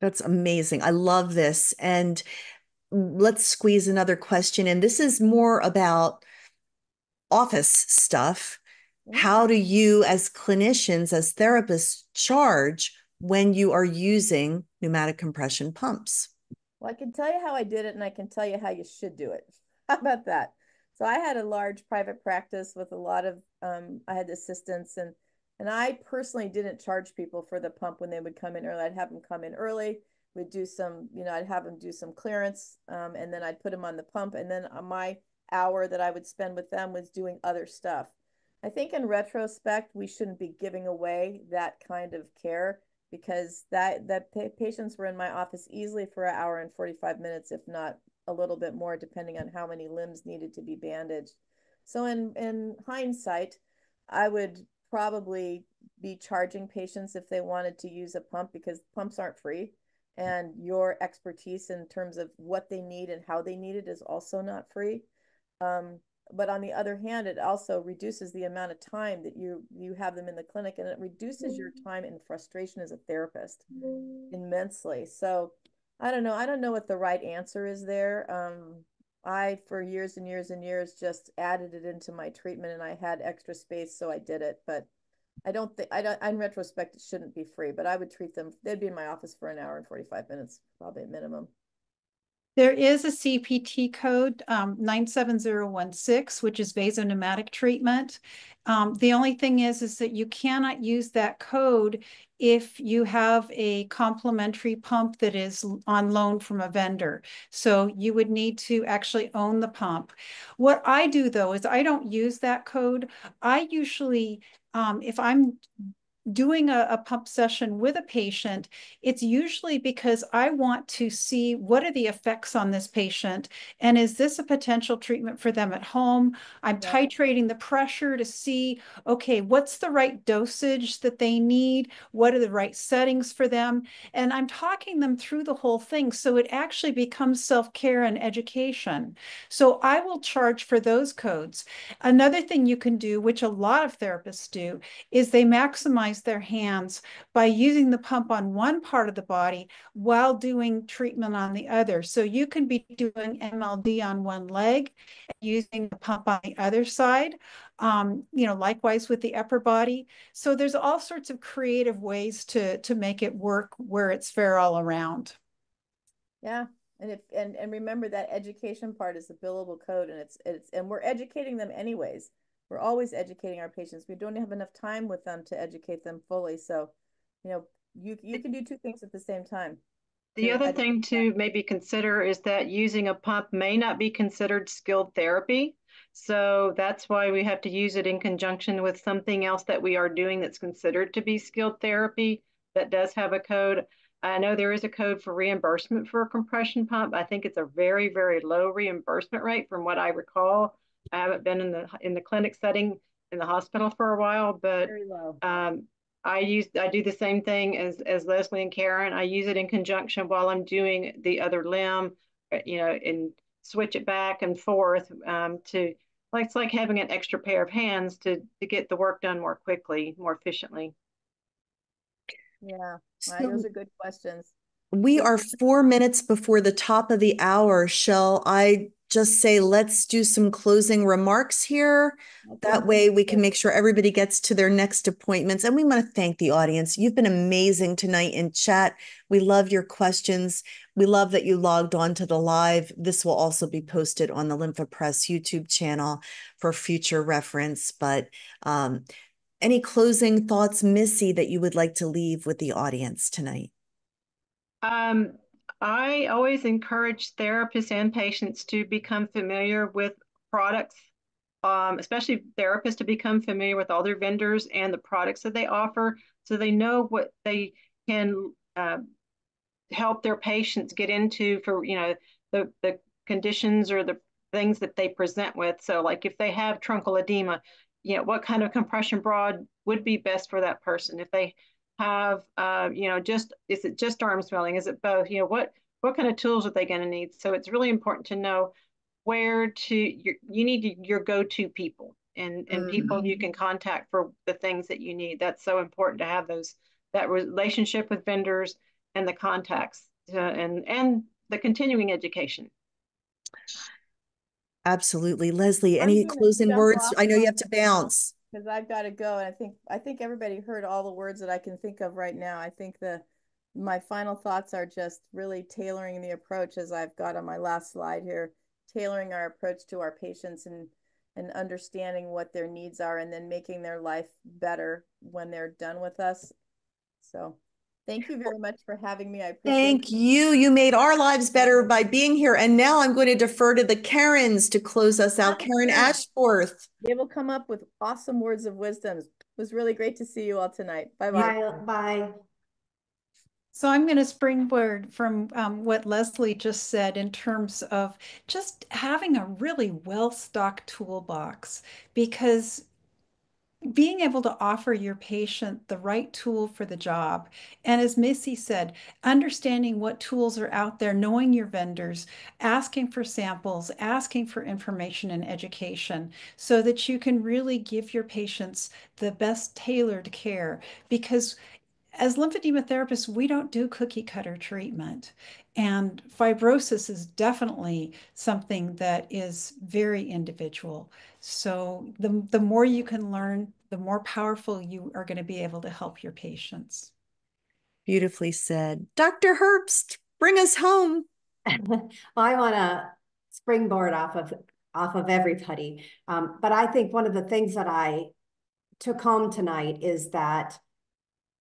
That's amazing. I love this. And let's squeeze another question in. This is more about office stuff. How do you, as clinicians, as therapists, charge when you are using pneumatic compression pumps? Well, I can tell you how I did it, and I can tell you how you should do it. How about that? So I had a large private practice with a lot of um, I had assistants, and and I personally didn't charge people for the pump when they would come in early. I'd have them come in early we'd do some, you know, I'd have them do some clearance, um, and then I'd put them on the pump, and then on my hour that I would spend with them was doing other stuff. I think in retrospect, we shouldn't be giving away that kind of care because that that patients were in my office easily for an hour and 45 minutes, if not a little bit more, depending on how many limbs needed to be bandaged. So in in hindsight, I would probably be charging patients if they wanted to use a pump because pumps aren't free and your expertise in terms of what they need and how they need it is also not free. Um, but on the other hand, it also reduces the amount of time that you you have them in the clinic, and it reduces your time and frustration as a therapist immensely. So I don't know. I don't know what the right answer is there. Um, I, for years and years and years, just added it into my treatment, and I had extra space, so I did it. But I don't think I don't in retrospect it shouldn't be free, but I would treat them they'd be in my office for an hour and 45 minutes, probably at minimum. There is a CPT code um, 97016, which is vasopneumatic treatment. Um, the only thing is, is that you cannot use that code if you have a complimentary pump that is on loan from a vendor. So you would need to actually own the pump. What I do though is I don't use that code. I usually um, if I'm doing a, a, pump session with a patient, it's usually because I want to see what are the effects on this patient and is this a potential treatment for them at home? I'm yeah. titrating the pressure to see, okay, what's the right dosage that they need? What are the right settings for them? And I'm talking them through the whole thing. So it actually becomes self-care and education. So I will charge for those codes. Another thing you can do, which a lot of therapists do, is they maximize their hands by using the pump on one part of the body while doing treatment on the other. So you can be doing MLD on one leg, using the pump on the other side. Um, you know, likewise with the upper body. So there's all sorts of creative ways to to make it work where it's fair all around. Yeah, and if and and remember that education part is the billable code, and it's it's and we're educating them anyways we're always educating our patients. We don't have enough time with them to educate them fully. So, you know, you you can do two things at the same time. The other thing to maybe consider is that using a pump may not be considered skilled therapy. So that's why we have to use it in conjunction with something else that we are doing that's considered to be skilled therapy that does have a code. I know there is a code for reimbursement for a compression pump. I think it's a very, very low reimbursement rate from what I recall. I haven't been in the in the clinic setting in the hospital for a while, but um, I use I do the same thing as as Lesli and Karen. I use it in conjunction while I'm doing the other limb, uh, you know, and switch it back and forth um, to like it's like having an extra pair of hands to to get the work done more quickly, more efficiently. Yeah, so, those are good questions. We are four minutes before the top of the hour. Shall I just say, let's do some closing remarks here. Okay. That way we can make sure everybody gets to their next appointments. And we want to thank the audience. You've been amazing tonight in chat. We love your questions. We love that you logged on to the live. This will also be posted on the LymphaPress YouTube channel for future reference. But um, any closing thoughts, Missy, that you would like to leave with the audience tonight? Um, I always encourage therapists and patients to become familiar with products, um, especially therapists to become familiar with all their vendors and the products that they offer so they know what they can uh, help their patients get into for, you know, the, the conditions or the things that they present with. So like if they have truncal edema, you know, what kind of compression broad would be best for that person? If they have, uh, you know, just is it just arm swelling? Is it both? You know, what what kind of tools are they going to need? So it's really important to know where to you need your go-to people and and mm-hmm. people you can contact for the things that you need. That's so important to have those that relationship with vendors and the contacts to, and and the continuing education. Absolutely, Lesli. Any closing words? I know you have to bounce because I've got to go. And I think I think everybody heard all the words that I can think of right now. I think the my final thoughts are just really tailoring the approach as I've got on my last slide here, tailoring our approach to our patients and and understanding what their needs are and then making their life better when they're done with us. So Thank you very much for having me. I Thank you. You made our lives better by being here. And now I'm going to defer to the Karens to close us out. Karen Ashforth. They will come up with awesome words of wisdom. It was really great to see you all tonight. Bye-bye. Bye. Bye. So I'm going to springboard from um, what Lesli just said in terms of just having a really well-stocked toolbox because being able to offer your patient the right tool for the job. And as Missy said, understanding what tools are out there, knowing your vendors, asking for samples, asking for information and education so that you can really give your patients the best tailored care. Because as lymphedema therapists, we don't do cookie cutter treatment. And fibrosis is definitely something that is very individual. So the, the more you can learn, the more powerful you are going to be able to help your patients. Beautifully said. Dr. Herbst, bring us home. well, I want to springboard off of off of everybody. Um, but I think one of the things that I took home tonight is that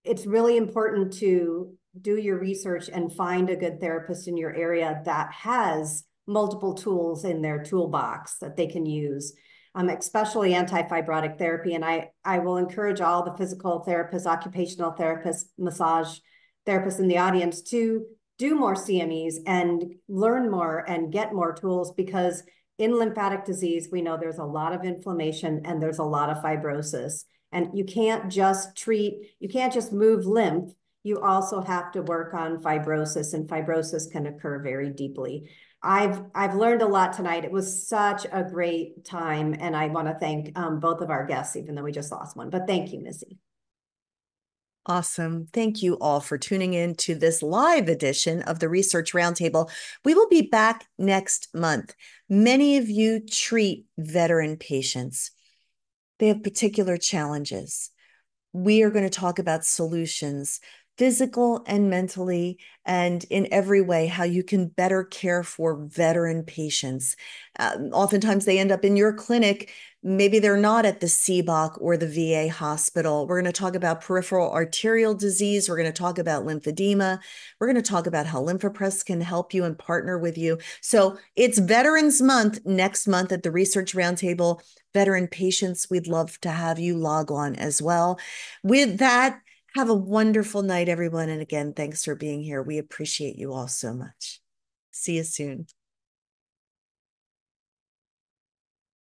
it's really important to do your research and find a good therapist in your area that has multiple tools in their toolbox that they can use. um, especially anti-fibrotic therapy. And I, I will encourage all the physical therapists, occupational therapists, massage therapists in the audience to do more CMEs and learn more and get more tools because in lymphatic disease, we know there's a lot of inflammation and there's a lot of fibrosis. And you can't just treat, you can't just move lymph. You also have to work on fibrosis, and fibrosis can occur very deeply. I've I've learned a lot tonight. It was such a great time, and I want to thank um, both of our guests, even though we just lost one. But thank you, Missy. Awesome. Thank you all for tuning in to this live edition of the Research Roundtable. We will be back next month. Many of you treat veteran patients, they have particular challenges. We are going to talk about solutions physical and mentally, and in every way, how you can better care for veteran patients. Uh, oftentimes, they end up in your clinic. Maybe they're not at the CBOC or the VA hospital. We're going to talk about peripheral arterial disease. We're going to talk about lymphedema. We're going to talk about how LymphaPress can help you and partner with you. So it's Veterans Month next month at the Research Roundtable. Veteran patients, we'd love to have you log on as well. With that, have a wonderful night, everyone. And again, thanks for being here. We appreciate you all so much. See you soon.